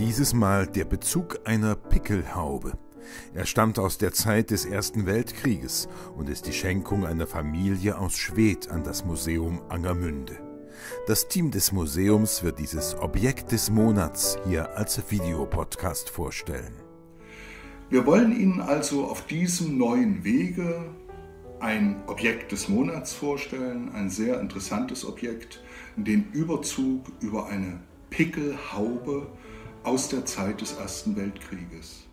Dieses Mal der Bezug einer Pickelhaube. Er stammt aus der Zeit des Ersten Weltkrieges und ist die Schenkung einer Familie aus Schwedt an das Museum Angermünde. Das Team des Museums wird dieses Objekt des Monats hier als Videopodcast vorstellen. Wir wollen Ihnen also auf diesem neuen Wege ein Objekt des Monats vorstellen, ein sehr interessantes Objekt, den Überzug über eine Pickelhaube aus der Zeit des Ersten Weltkrieges.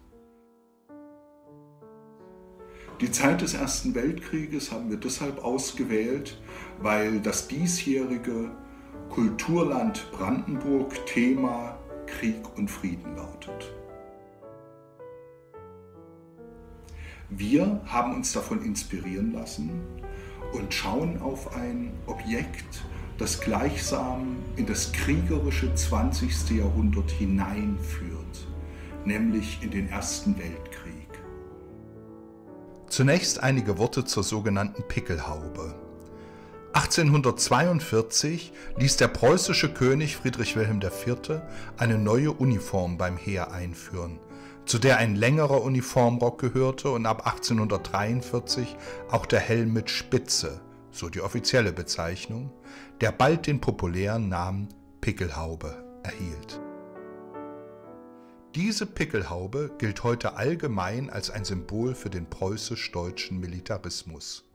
Die Zeit des Ersten Weltkrieges haben wir deshalb ausgewählt, weil das diesjährige Kulturland Brandenburg Thema Krieg und Frieden lautet. Wir haben uns davon inspirieren lassen und schauen auf ein Objekt, das gleichsam in das kriegerische 20. Jahrhundert hineinführt, nämlich in den Ersten Weltkrieg. Zunächst einige Worte zur sogenannten Pickelhaube. 1842 ließ der preußische König Friedrich Wilhelm IV. eine neue Uniform beim Heer einführen, zu der ein längerer Uniformrock gehörte und ab 1843 auch der Helm mit Spitze, so die offizielle Bezeichnung, der bald den populären Namen Pickelhaube erhielt. Diese Pickelhaube gilt heute allgemein als ein Symbol für den preußisch-deutschen Militarismus.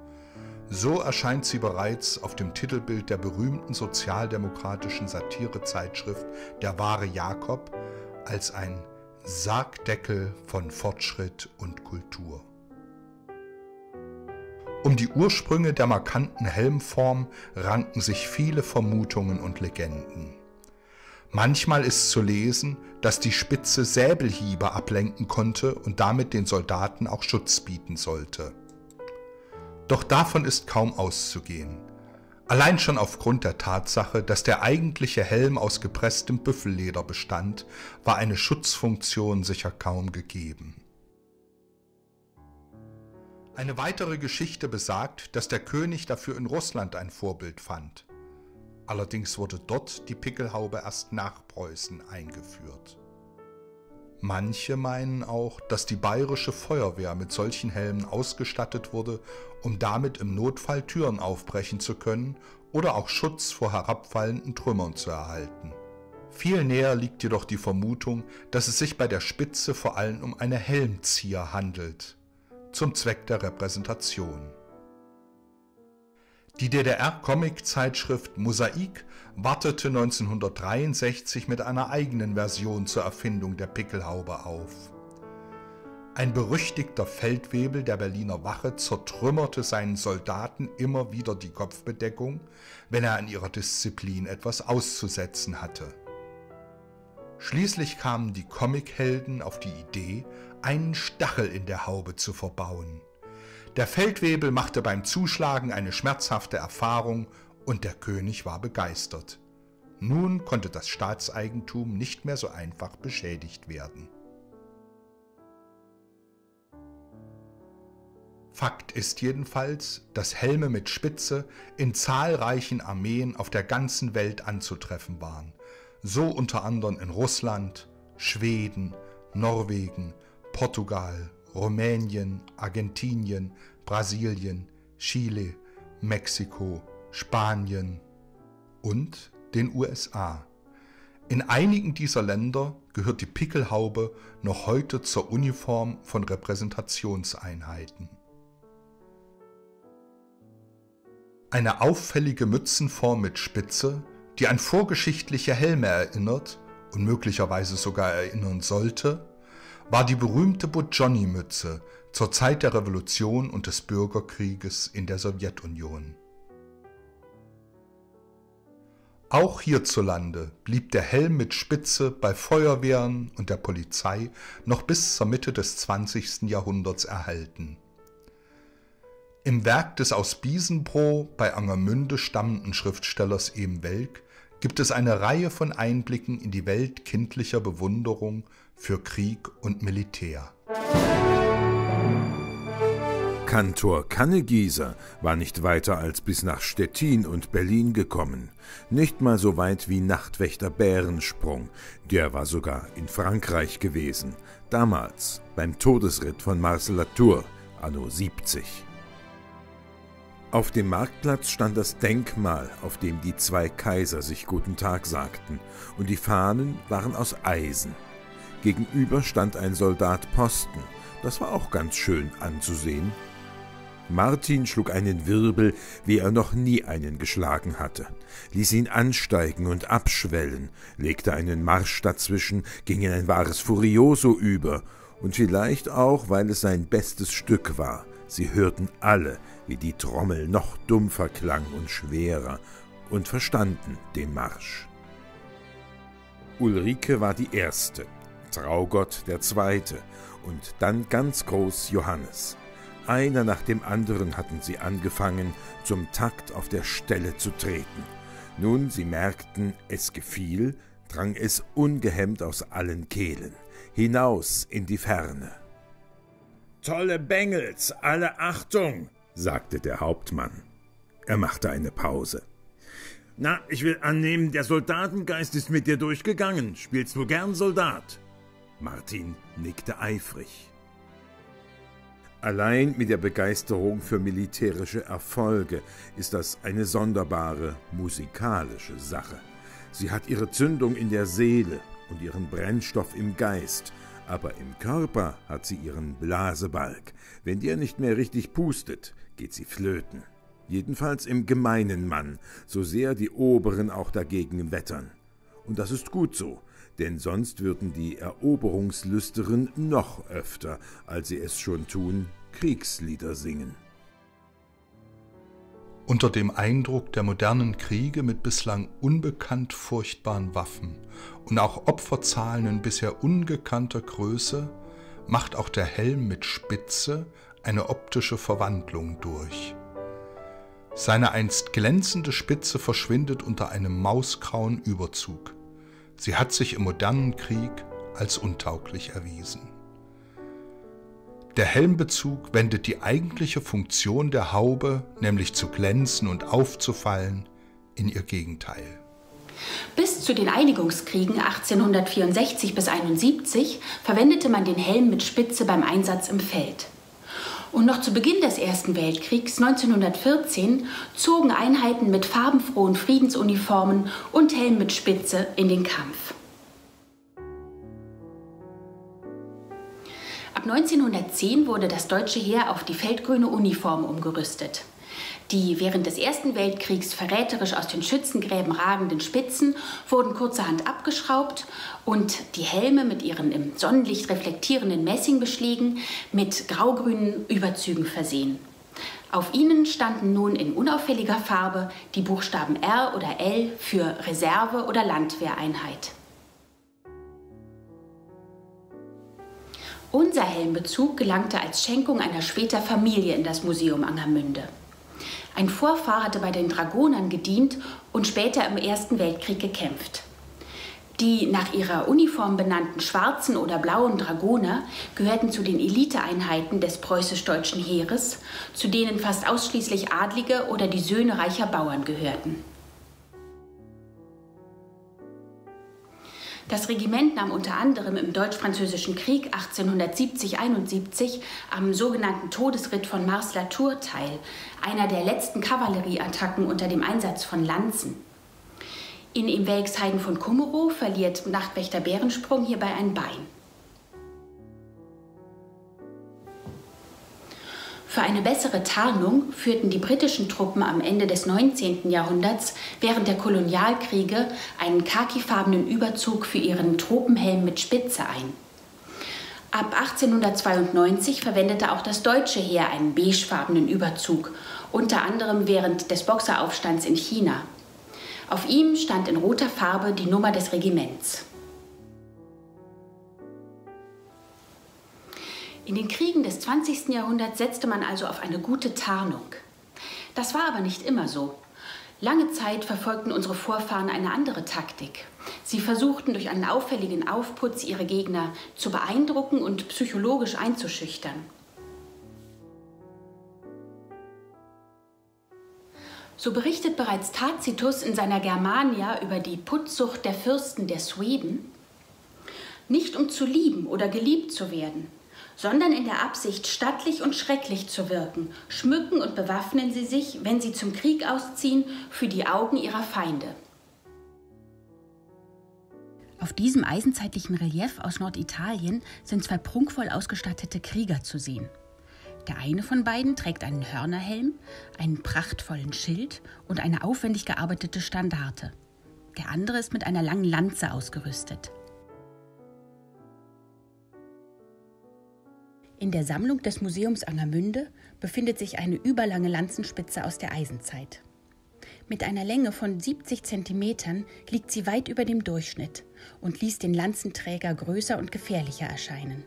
So erscheint sie bereits auf dem Titelbild der berühmten sozialdemokratischen Satirezeitschrift Der wahre Jakob als ein Sargdeckel von Fortschritt und Kultur. Um die Ursprünge der markanten Helmform ranken sich viele Vermutungen und Legenden. Manchmal ist zu lesen, dass die Spitze Säbelhiebe ablenken konnte und damit den Soldaten auch Schutz bieten sollte. Doch davon ist kaum auszugehen. Allein schon aufgrund der Tatsache, dass der eigentliche Helm aus gepresstem Büffelleder bestand, war eine Schutzfunktion sicher kaum gegeben. Eine weitere Geschichte besagt, dass der König dafür in Russland ein Vorbild fand. Allerdings wurde dort die Pickelhaube erst nach Preußen eingeführt. Manche meinen auch, dass die bayerische Feuerwehr mit solchen Helmen ausgestattet wurde, um damit im Notfall Türen aufbrechen zu können oder auch Schutz vor herabfallenden Trümmern zu erhalten. Viel näher liegt jedoch die Vermutung, dass es sich bei der Spitze vor allem um eine Helmzieher handelt, zum Zweck der Repräsentation. Die DDR-Comic-Zeitschrift Mosaik wartete 1963 mit einer eigenen Version zur Erfindung der Pickelhaube auf. Ein berüchtigter Feldwebel der Berliner Wache zertrümmerte seinen Soldaten immer wieder die Kopfbedeckung, wenn er an ihrer Disziplin etwas auszusetzen hatte. Schließlich kamen die Comichelden auf die Idee, einen Stachel in der Haube zu verbauen. Der Feldwebel machte beim Zuschlagen eine schmerzhafte Erfahrung und der König war begeistert. Nun konnte das Staatseigentum nicht mehr so einfach beschädigt werden. Fakt ist jedenfalls, dass Helme mit Spitze in zahlreichen Armeen auf der ganzen Welt anzutreffen waren, so unter anderem in Russland, Schweden, Norwegen, Portugal, Rumänien, Argentinien, Brasilien, Chile, Mexiko, Spanien und den USA. In einigen dieser Länder gehört die Pickelhaube noch heute zur Uniform von Repräsentationseinheiten. Eine auffällige Mützenform mit Spitze, die an vorgeschichtliche Helme erinnert und möglicherweise sogar erinnern sollte, war die berühmte Budjonni-Mütze zur Zeit der Revolution und des Bürgerkrieges in der Sowjetunion. Auch hierzulande blieb der Helm mit Spitze bei Feuerwehren und der Polizei noch bis zur Mitte des 20. Jahrhunderts erhalten. Im Werk des aus Biesenbroh bei Angermünde stammenden Schriftstellers Ehm Welk gibt es eine Reihe von Einblicken in die Welt kindlicher Bewunderung für Krieg und Militär. Kantor Kannegieser war nicht weiter als bis nach Stettin und Berlin gekommen, nicht mal so weit wie Nachtwächter Bärensprung, der war sogar in Frankreich gewesen, damals beim Todesritt von Marcel Latour, anno 70. Auf dem Marktplatz stand das Denkmal, auf dem die zwei Kaiser sich guten Tag sagten, und die Fahnen waren aus Eisen. Gegenüber stand ein Soldat Posten, das war auch ganz schön anzusehen, Martin schlug einen Wirbel, wie er noch nie einen geschlagen hatte, ließ ihn ansteigen und abschwellen, legte einen Marsch dazwischen, ging in ein wahres Furioso über, und vielleicht auch, weil es sein bestes Stück war. Sie hörten alle, wie die Trommel noch dumpfer klang und schwerer, und verstanden den Marsch. Ulrike war die Erste, Traugott der Zweite und dann ganz groß Johannes. Einer nach dem anderen hatten sie angefangen, zum Takt auf der Stelle zu treten. Nun sie merkten, es gefiel, drang es ungehemmt aus allen Kehlen, hinaus in die Ferne. Tolle Bengels, alle Achtung, sagte der Hauptmann. Er machte eine Pause. Na, ich will annehmen, der Soldatengeist ist mit dir durchgegangen. Spielst du gern Soldat? Martin nickte eifrig. Allein mit der Begeisterung für militärische Erfolge ist das eine sonderbare musikalische Sache. Sie hat ihre Zündung in der Seele und ihren Brennstoff im Geist, aber im Körper hat sie ihren Blasebalg. Wenn der nicht mehr richtig pustet, geht sie flöten. Jedenfalls im gemeinen Mann, so sehr die Oberen auch dagegen wettern. Und das ist gut so, denn sonst würden die Eroberungslüsteren noch öfter, als sie es schon tun, Kriegslieder singen. Unter dem Eindruck der modernen Kriege mit bislang unbekannt furchtbaren Waffen und auch Opferzahlen in bisher ungekannter Größe macht auch der Helm mit Spitze eine optische Verwandlung durch. Seine einst glänzende Spitze verschwindet unter einem mausgrauen Überzug. Sie hat sich im modernen Krieg als untauglich erwiesen. Der Helmbezug wendet die eigentliche Funktion der Haube, nämlich zu glänzen und aufzufallen, in ihr Gegenteil. Bis zu den Einigungskriegen 1864 bis 71 verwendete man den Helm mit Spitze beim Einsatz im Feld. Und noch zu Beginn des Ersten Weltkriegs 1914 zogen Einheiten mit farbenfrohen Friedensuniformen und Helm mit Spitze in den Kampf. Ab 1910 wurde das deutsche Heer auf die feldgrüne Uniform umgerüstet. Die während des Ersten Weltkriegs verräterisch aus den Schützengräben ragenden Spitzen wurden kurzerhand abgeschraubt und die Helme mit ihren im Sonnenlicht reflektierenden Messingbeschlägen mit graugrünen Überzügen versehen. Auf ihnen standen nun in unauffälliger Farbe die Buchstaben R oder L für Reserve- oder Landwehreinheit. Unser Helmbezug gelangte als Schenkung einer später Familie in das Museum Angermünde. Ein Vorfahr hatte bei den Dragonern gedient und später im Ersten Weltkrieg gekämpft. Die nach ihrer Uniform benannten schwarzen oder blauen Dragoner gehörten zu den Eliteeinheiten des preußisch-deutschen Heeres, zu denen fast ausschließlich Adlige oder die Söhne reicher Bauern gehörten. Das Regiment nahm unter anderem im Deutsch-Französischen Krieg 1870-71 am sogenannten Todesritt von Mars-la-Tour teil, einer der letzten Kavallerieattacken unter dem Einsatz von Lanzen. In im Welksheiden von Kummerow verliert Nachtwächter Bärensprung hierbei ein Bein. Für eine bessere Tarnung führten die britischen Truppen am Ende des 19. Jahrhunderts während der Kolonialkriege einen khakifarbenen Überzug für ihren Tropenhelm mit Spitze ein. Ab 1892 verwendete auch das deutsche Heer einen beigefarbenen Überzug, unter anderem während des Boxeraufstands in China. Auf ihm stand in roter Farbe die Nummer des Regiments. In den Kriegen des 20. Jahrhunderts setzte man also auf eine gute Tarnung. Das war aber nicht immer so. Lange Zeit verfolgten unsere Vorfahren eine andere Taktik. Sie versuchten durch einen auffälligen Aufputz ihre Gegner zu beeindrucken und psychologisch einzuschüchtern. So berichtet bereits Tacitus in seiner Germania über die Putzsucht der Fürsten der Sweden, nicht um zu lieben oder geliebt zu werden, sondern in der Absicht, stattlich und schrecklich zu wirken, schmücken und bewaffnen sie sich, wenn sie zum Krieg ausziehen, für die Augen ihrer Feinde. Auf diesem eisenzeitlichen Relief aus Norditalien sind zwei prunkvoll ausgestattete Krieger zu sehen. Der eine von beiden trägt einen Hörnerhelm, einen prachtvollen Schild und eine aufwendig gearbeitete Standarte. Der andere ist mit einer langen Lanze ausgerüstet. In der Sammlung des Museums Angermünde befindet sich eine überlange Lanzenspitze aus der Eisenzeit. Mit einer Länge von 70 cm liegt sie weit über dem Durchschnitt und ließ den Lanzenträger größer und gefährlicher erscheinen.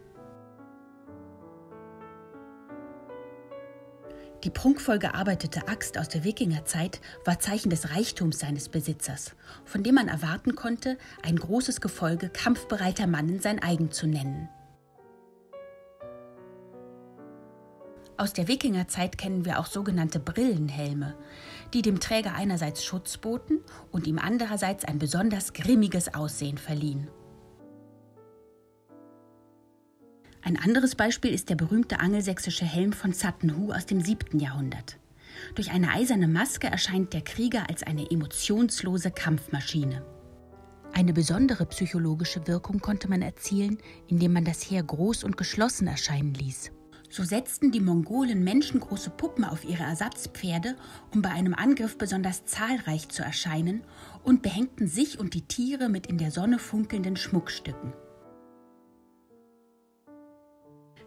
Die prunkvoll gearbeitete Axt aus der Wikingerzeit war Zeichen des Reichtums seines Besitzers, von dem man erwarten konnte, ein großes Gefolge kampfbereiter Mannen sein eigen zu nennen. Aus der Wikingerzeit kennen wir auch sogenannte Brillenhelme, die dem Träger einerseits Schutz boten und ihm andererseits ein besonders grimmiges Aussehen verliehen. Ein anderes Beispiel ist der berühmte angelsächsische Helm von Sutton Hoo aus dem 7. Jahrhundert. Durch eine eiserne Maske erscheint der Krieger als eine emotionslose Kampfmaschine. Eine besondere psychologische Wirkung konnte man erzielen, indem man das Heer groß und geschlossen erscheinen ließ. So setzten die Mongolen menschengroße Puppen auf ihre Ersatzpferde, um bei einem Angriff besonders zahlreich zu erscheinen, und behängten sich und die Tiere mit in der Sonne funkelnden Schmuckstücken.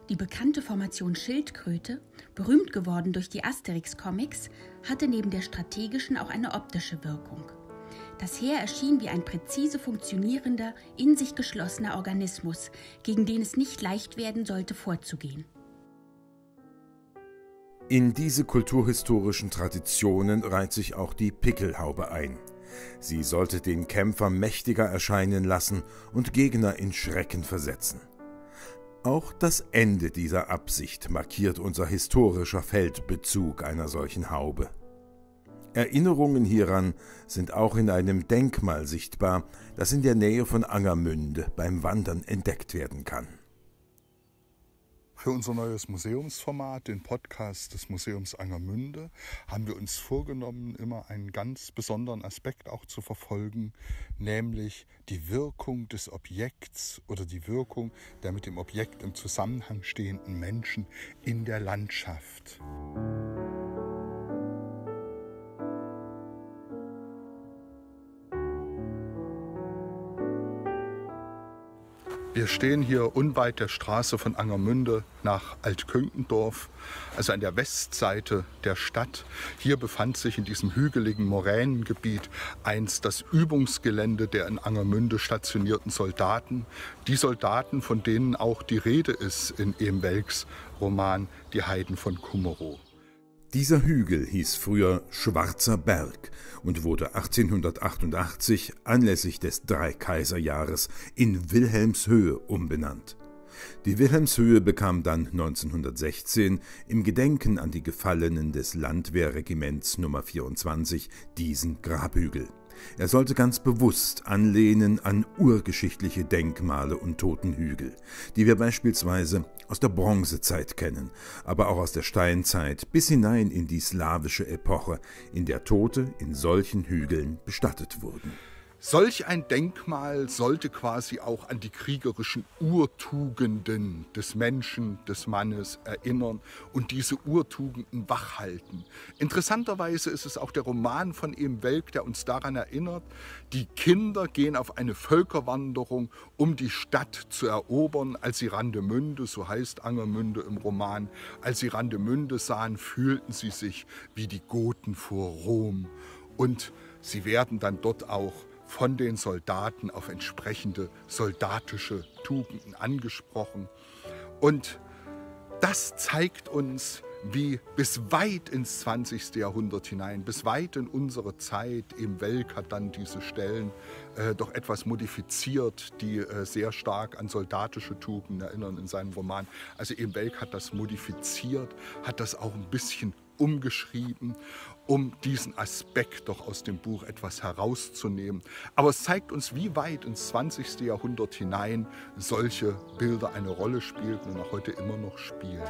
Die bekannte Formation Schildkröte, berühmt geworden durch die Asterix-Comics, hatte neben der strategischen auch eine optische Wirkung. Das Heer erschien wie ein präzise funktionierender, in sich geschlossener Organismus, gegen den es nicht leicht werden sollte, vorzugehen. In diese kulturhistorischen Traditionen reiht sich auch die Pickelhaube ein. Sie sollte den Kämpfer mächtiger erscheinen lassen und Gegner in Schrecken versetzen. Auch das Ende dieser Absicht markiert unser historischer Feldbezug einer solchen Haube. Erinnerungen hieran sind auch in einem Denkmal sichtbar, das in der Nähe von Angermünde beim Wandern entdeckt werden kann. Für unser neues Museumsformat, den Podcast des Museums Angermünde, haben wir uns vorgenommen, immer einen ganz besonderen Aspekt auch zu verfolgen, nämlich die Wirkung des Objekts oder die Wirkung der mit dem Objekt im Zusammenhang stehenden Menschen in der Landschaft. Wir stehen hier unweit der Straße von Angermünde nach Altkünkendorf, also an der Westseite der Stadt. Hier befand sich in diesem hügeligen Moränengebiet einst das Übungsgelände der in Angermünde stationierten Soldaten. Die Soldaten, von denen auch die Rede ist in Emwelks Roman Die Heiden von Kummerow. Dieser Hügel hieß früher Schwarzer Berg und wurde 1888 anlässlich des Dreikaiserjahres in Wilhelmshöhe umbenannt. Die Wilhelmshöhe bekam dann 1916 im Gedenken an die Gefallenen des Landwehrregiments Nummer 24 diesen Grabhügel. Er sollte ganz bewusst anlehnen an urgeschichtliche Denkmale und Totenhügel, die wir beispielsweise aus der Bronzezeit kennen, aber auch aus der Steinzeit bis hinein in die slawische Epoche, in der Tote in solchen Hügeln bestattet wurden. Solch ein Denkmal sollte quasi auch an die kriegerischen Urtugenden des Menschen, des Mannes erinnern und diese Urtugenden wachhalten. Interessanterweise ist es auch der Roman von Em Welk, der uns daran erinnert, die Kinder gehen auf eine Völkerwanderung, um die Stadt zu erobern. Als sie Randemünde, so heißt Angermünde im Roman, als sie Randemünde sahen, fühlten sie sich wie die Goten vor Rom. Und sie werden dann dort auch von den Soldaten auf entsprechende soldatische Tugenden angesprochen. Und das zeigt uns, wie bis weit ins 20. Jahrhundert hinein, bis weit in unsere Zeit, im Welk hat dann diese Stellen äh, doch etwas modifiziert, die äh, sehr stark an soldatische Tugenden erinnern in seinem Roman. Also im Welk hat das modifiziert, hat das auch ein bisschen umgeschrieben, um diesen Aspekt doch aus dem Buch etwas herauszunehmen. Aber es zeigt uns, wie weit ins 20. Jahrhundert hinein solche Bilder eine Rolle spielten und auch heute immer noch spielen.